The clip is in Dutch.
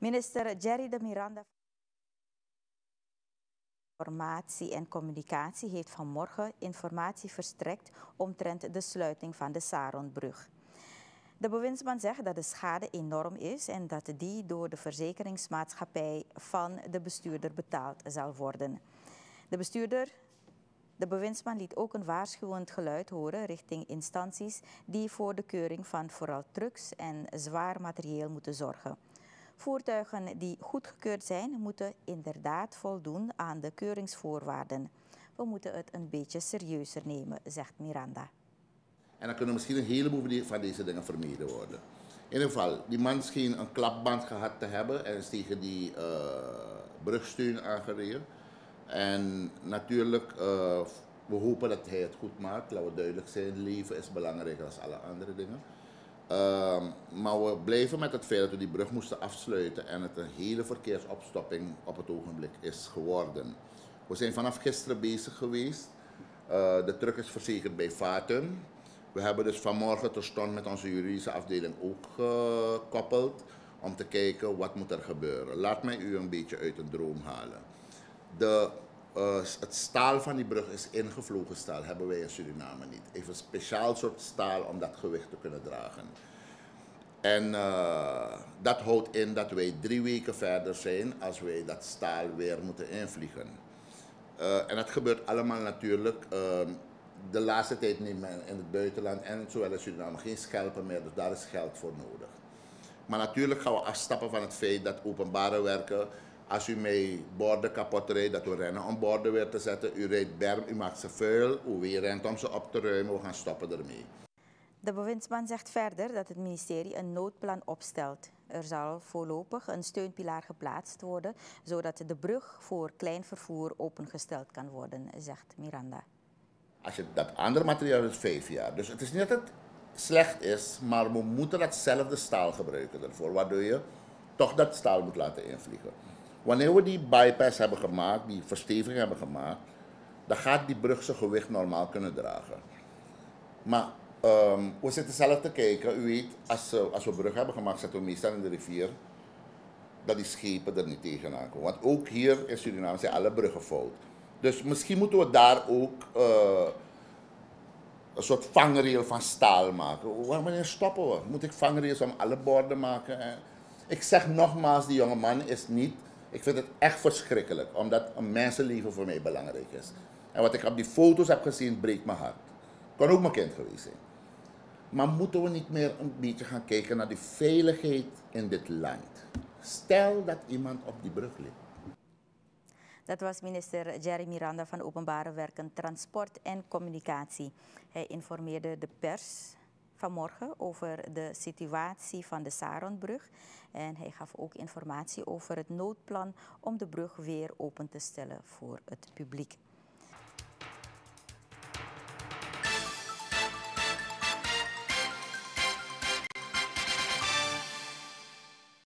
Minister Jerry de Miranda Informatie en Communicatie heeft vanmorgen informatie verstrekt omtrent de sluiting van de Saronbrug. De bewindsman zegt dat de schade enorm is en dat die door de verzekeringsmaatschappij van de bestuurder betaald zal worden. De bestuurder, de bewindsman liet ook een waarschuwend geluid horen richting instanties die voor de keuring van vooral trucks en zwaar materieel moeten zorgen. Voertuigen die goedgekeurd zijn, moeten inderdaad voldoen aan de keuringsvoorwaarden. We moeten het een beetje serieuzer nemen, zegt Miranda. En dan kunnen misschien een heleboel van deze dingen vermeden worden. In ieder geval, die man scheen een klapband gehad te hebben en is tegen die uh, brugsteun aangereden. En natuurlijk, uh, we hopen dat hij het goed maakt. Laten we duidelijk zijn, leven is belangrijker dan alle andere dingen. Uh, maar we blijven met het feit dat we die brug moesten afsluiten en het een hele verkeersopstopping op het ogenblik is geworden. We zijn vanaf gisteren bezig geweest. Uh, de truck is verzekerd bij Vaten. We hebben dus vanmorgen terstond met onze juridische afdeling ook gekoppeld om te kijken wat moet er gebeuren. Laat mij u een beetje uit een droom halen. De, uh, het staal van die brug is ingevlogen staal, hebben wij in Suriname niet. Even een speciaal soort staal om dat gewicht te kunnen dragen. En uh, dat houdt in dat wij drie weken verder zijn als wij dat staal weer moeten invliegen. Uh, en dat gebeurt allemaal natuurlijk de laatste tijd neemt men in het buitenland en zowel in Suriname geen schelpen meer, dus daar is geld voor nodig. Maar natuurlijk gaan we afstappen van het feit dat openbare werken, als u mee borden kapot rijdt, dat we rennen om borden weer te zetten. U rijdt berm, u maakt ze vuil, u weer rent om ze op te ruimen, we gaan stoppen ermee. De bewindsman zegt verder dat het ministerie een noodplan opstelt. Er zal voorlopig een steunpilaar geplaatst worden, zodat de brug voor klein vervoer opengesteld kan worden, zegt Miranda. Als je dat andere materiaal is vijf jaar. Dus het is niet dat het slecht is, maar we moeten datzelfde staal gebruiken ervoor, waardoor je toch dat staal moet laten invliegen. Wanneer we die bypass hebben gemaakt, die versteviging hebben gemaakt, dan gaat die brug zijn gewicht normaal kunnen dragen. Maar um, we zitten zelf te kijken, u weet, als, als we brug hebben gemaakt, zetten we meestal in de rivier, dat die schepen er niet tegenaan komen. Want ook hier in Suriname zijn alle bruggen fout. Dus misschien moeten we daar ook uh, een soort vangrail van staal maken. Wanneer stoppen we? Moet ik vangrails om alle borden maken? Ik zeg nogmaals, die jonge man is niet... Ik vind het echt verschrikkelijk, omdat een mensenleven voor mij belangrijk is. En wat ik op die foto's heb gezien, breekt mijn hart. Kan ook mijn kind geweest zijn. Maar moeten we niet meer een beetje gaan kijken naar de veiligheid in dit land? Stel dat iemand op die brug ligt. Dat was minister Jerry Miranda van Openbare Werken, Transport en Communicatie. Hij informeerde de pers vanmorgen over de situatie van de Saronbrug. En hij gaf ook informatie over het noodplan om de brug weer open te stellen voor het publiek.